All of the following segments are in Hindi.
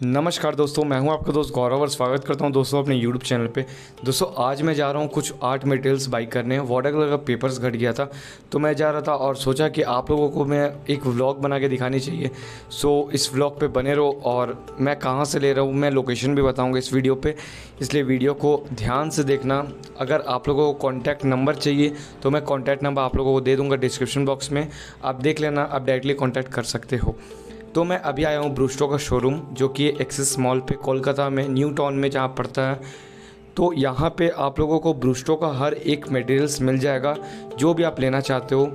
नमस्कार दोस्तों, मैं हूँ आपका दोस्त गौरव और स्वागत करता हूँ दोस्तों अपने यूट्यूब चैनल पे। दोस्तों, आज मैं जा रहा हूँ कुछ आर्ट मटेरियल्स बाई करने। वाटर कलर का पेपर्स घट गया था तो मैं जा रहा था और सोचा कि आप लोगों को मैं एक व्लॉग बना के दिखानी चाहिए। सो इस व्लॉग पे बने रहो और मैं कहाँ से ले रहा हूँ, मैं लोकेशन भी बताऊँगा इस वीडियो पर इसलिए वीडियो को ध्यान से देखना। अगर आप लोगों को कॉन्टैक्ट नंबर चाहिए तो मैं कॉन्टैक्ट नंबर आप लोगों को दे दूँगा डिस्क्रिप्शन बॉक्स में। आप देख लेना, आप डायरेक्टली कॉन्टैक्ट कर सकते हो। तो मैं अभी आया हूँ ब्रूस्टो का शोरूम जो कि एक्सिस मॉल पे कोलकाता में न्यू टाउन में जहाँ पड़ता है। तो यहाँ पे आप लोगों को ब्रूस्टो का हर एक मटेरियल्स मिल जाएगा, जो भी आप लेना चाहते हो।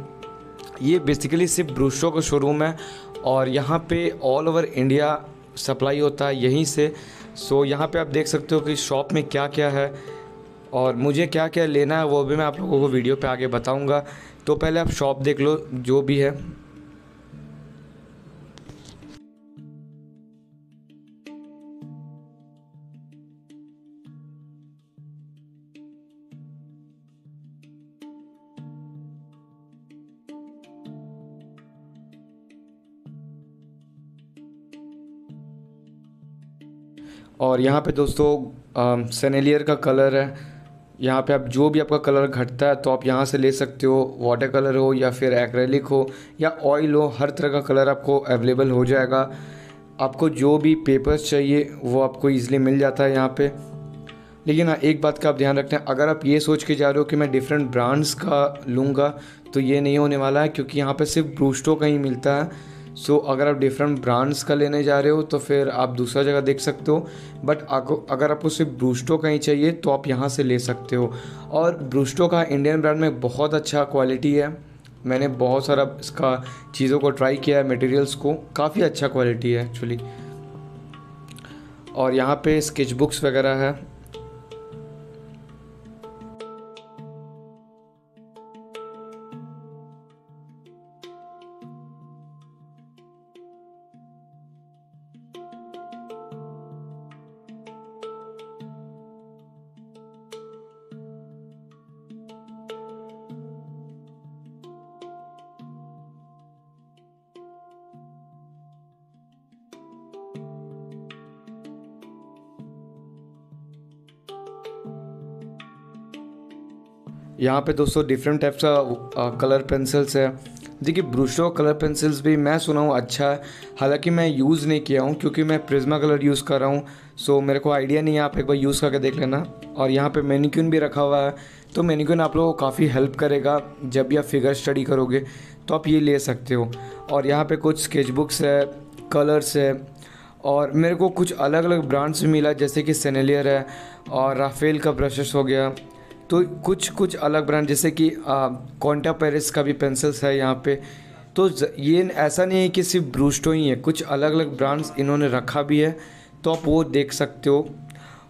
ये बेसिकली सिर्फ़ ब्रूस्टो का शोरूम है, और यहाँ पे ऑल ओवर इंडिया सप्लाई होता है यहीं से। सो यहाँ पे आप देख सकते हो कि शॉप में क्या क्या है, और मुझे क्या क्या लेना है, वो भी मैं आप लोगों को वीडियो पे आगे बताऊँगा। तो पहले आप शॉप देख लो, जो भी है। और यहाँ पे दोस्तों सनेलियर का कलर है। यहाँ पे आप जो भी आपका कलर घटता है तो आप यहाँ से ले सकते हो। वाटर कलर हो या फिर एक्रेलिक हो या ऑयल हो, हर तरह का कलर आपको अवेलेबल हो जाएगा। आपको जो भी पेपर्स चाहिए, वो आपको ईज़िली मिल जाता है यहाँ पे। लेकिन हाँ एक बात का आप ध्यान रखते हैं। अगर आप ये सोच के जा रहे हो कि मैं डिफरेंट ब्रांड्स का लूँगा तो ये नहीं होने वाला है, क्योंकि यहाँ पे सिर्फ़ ब्रूस्टो का ही मिलता है। सो so, अगर आप डिफरेंट ब्रांड्स का लेने जा रहे हो तो फिर आप दूसरा जगह देख सकते हो। बट अगर आपको सिर्फ़ ब्रूस्टो का ही चाहिए तो आप यहाँ से ले सकते हो। और ब्रूस्टो का इंडियन ब्रांड में बहुत अच्छा क्वालिटी है। मैंने बहुत सारा इसका चीज़ों को ट्राई किया है मटेरियल्स को। काफ़ी अच्छा क्वालिटी है एक्चुअली और यहाँ पे स्केच बुक्स वगैरह है। यहाँ पे दोस्तों डिफरेंट टाइप्स का कलर पेंसिल्स है। देखिए ब्रूशो कलर पेंसिल्स भी मैं सुना हूँ अच्छा है। हालाँकि मैं यूज़ नहीं किया हूँ क्योंकि मैं प्रिज्मा कलर यूज़ कर रहा हूँ। सो मेरे को आइडिया नहीं है, आप एक बार यूज़ करके देख लेना। और यहाँ पे मेनिक्यून भी रखा हुआ है। तो मेनिक्यून आप लोगों को काफ़ी हेल्प करेगा जब भी आप फिगर स्टडी करोगे तो आप ये ले सकते हो। और यहाँ पर कुछ स्केच बुक्स है कलर्स है। और मेरे को कुछ अलग अलग ब्रांड्स भी मिला, जैसे कि सेनेलियर है, और राफेल का ब्रशेस हो गया। तो कुछ कुछ अलग ब्रांड जैसे कि कॉन्टा पेरिस का भी पेंसिल्स है यहाँ पे। तो ये ऐसा नहीं है कि सिर्फ़ ब्रूस्टो ही है, कुछ अलग अलग ब्रांड्स इन्होंने रखा भी है तो आप वो देख सकते हो।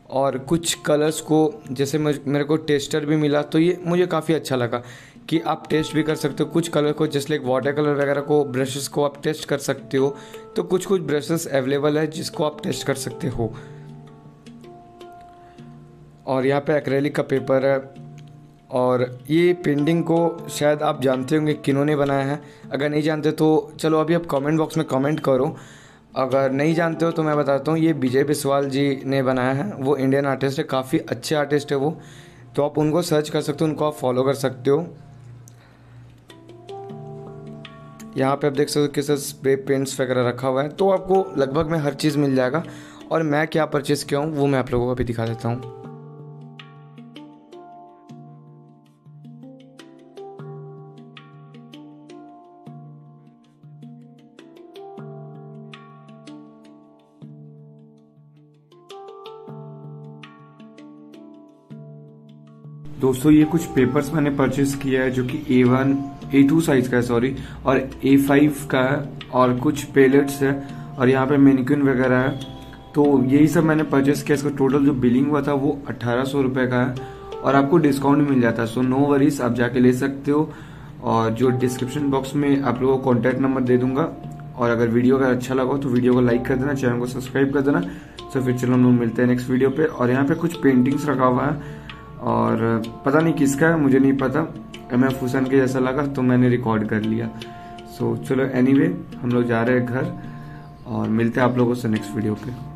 और कुछ कलर्स को, जैसे मेरे को टेस्टर भी मिला तो ये मुझे काफ़ी अच्छा लगा कि आप टेस्ट भी कर सकते हो। कुछ कलर को, जैसे लाइक वाटर कलर वगैरह को ब्रशेस को आप टेस्ट कर सकते हो। तो कुछ कुछ ब्रशेस अवेलेबल है जिसको आप टेस्ट कर सकते हो। और यहाँ पे एक्रेलिक का पेपर है। और ये पेंटिंग को शायद आप जानते होंगे किन्होंने बनाया है। अगर नहीं जानते तो चलो अभी आप कमेंट बॉक्स में कमेंट करो। अगर नहीं जानते हो तो मैं बताता हूँ, ये विजय बिस्वाल जी ने बनाया है। वो इंडियन आर्टिस्ट है, काफ़ी अच्छे आर्टिस्ट है वो। तो आप उनको सर्च कर सकते हो, उनको आप फॉलो कर सकते हो। यहाँ पे आप देख सकते हो किस स्प्रे पेंट्स वगैरह रखा हुआ है। तो आपको लगभग में हर चीज़ मिल जाएगा। और मैं क्या परचेज़ किया हूँ, वो मैं आप लोगों को अभी दिखा देता हूँ। दोस्तों, ये कुछ पेपर्स मैंने परचेज किया है जो कि A one A two size का है सॉरी और ए फाइव का है और कुछ पेलेट्स है और यहाँ पे मेनिक्यून वगैरह है। तो यही सब मैंने परचेस किया। इसका टोटल जो बिलिंग हुआ था वो अट्ठारह सौ रुपए का है और आपको डिस्काउंट मिल जाता है। सो नो वरीज आप जाके ले सकते हो और जो डिस्क्रिप्शन बॉक्स में आप लोगों को कॉन्टेक्ट नंबर दे दूँगा। और अगर वीडियो अगर अच्छा लगा तो वीडियो को लाइक कर देना चैनल को सब्सक्राइब कर देना। तो फिर चलो हम लोग मिलते हैं नेक्स्ट वीडियो पे। और यहाँ पे कुछ पेंटिंग्स रखा हुआ है। और पता नहीं किसका है मुझे नहीं पता। एम एफ़ हुसैन के जैसा लगा तो मैंने रिकॉर्ड कर लिया। सो so, चलो एनीवे anyway, हम लोग जा रहे हैं घर और मिलते हैं आप लोगों से नेक्स्ट वीडियो पे।